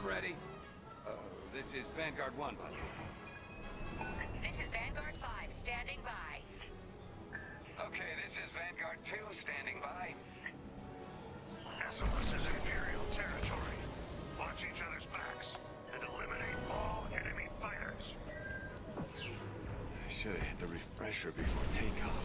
I'm ready. Uh, this is Vanguard 1, by the way. This is Vanguard 5, standing by. Okay, this is Vanguard 2, standing by. SOS is Imperial territory. Watch each other's backs and eliminate all enemy fighters. I should have hit the refresher before takeoff.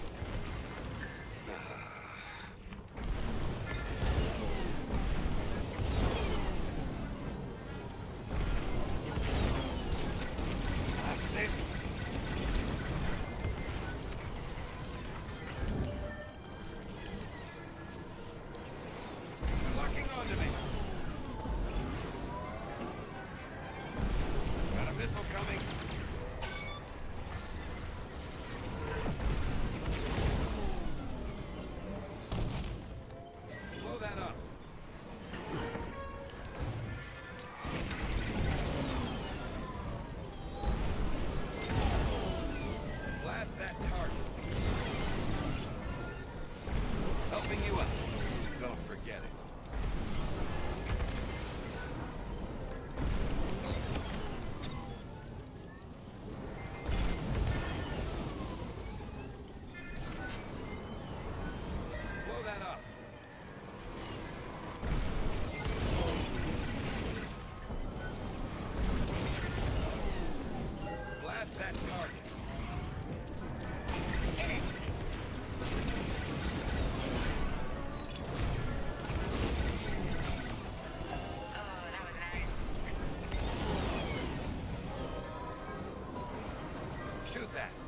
Shoot that.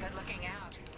Good looking out.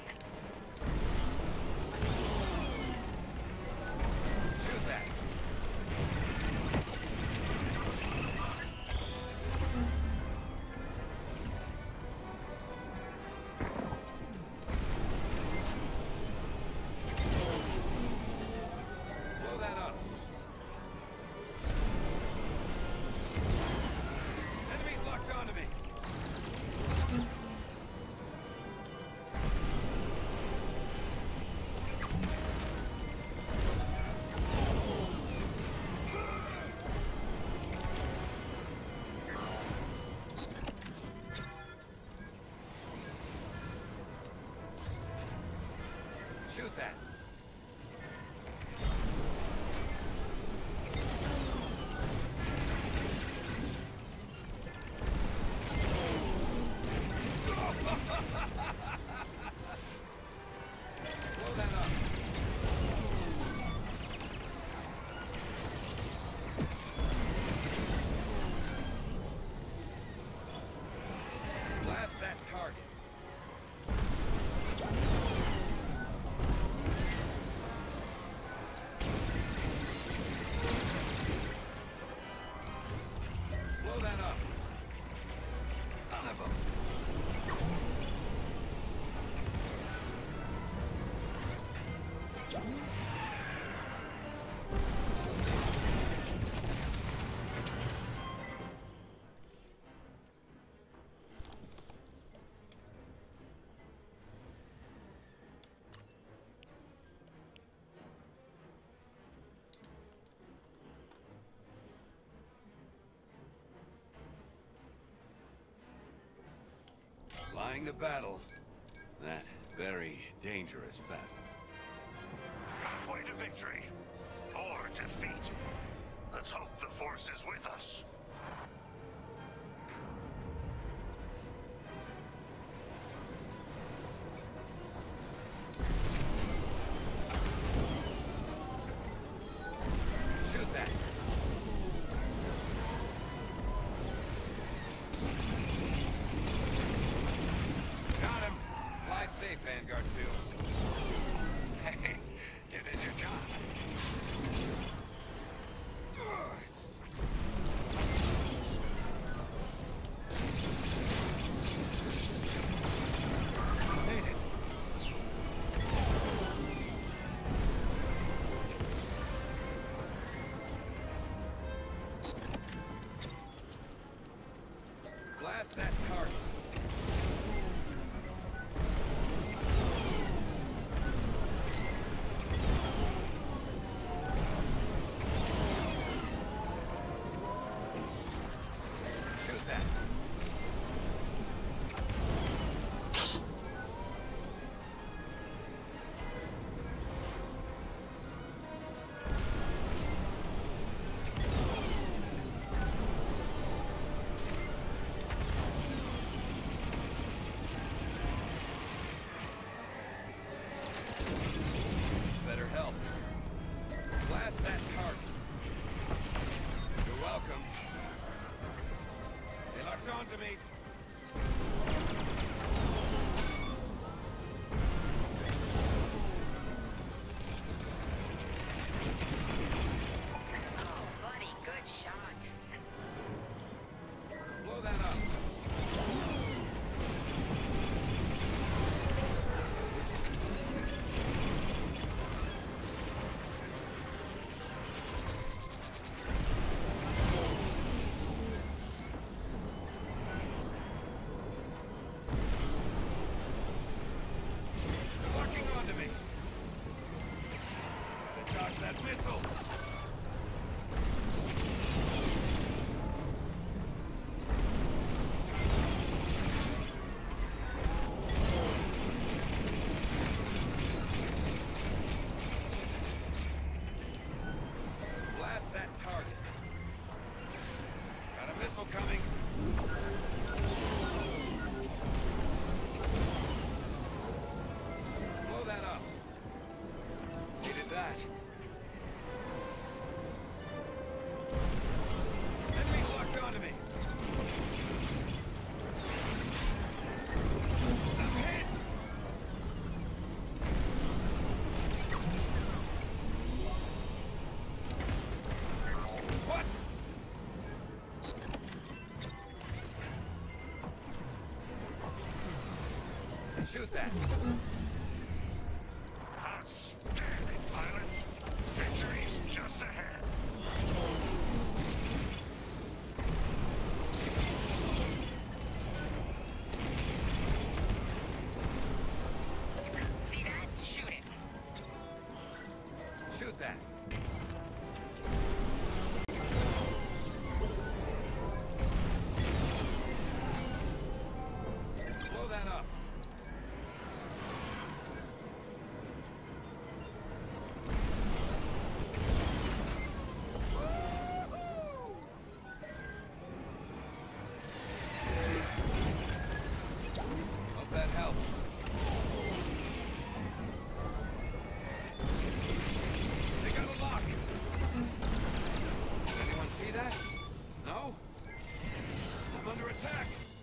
Flying to battle. That very dangerous battle. Halfway to victory. Or defeat. Let's hope the Force is with us. To me. That missile. Blast that target. Got a missile coming. Shoot that. Outstanding, pilots. Victory's just ahead. See that? Shoot it. Shoot that. back!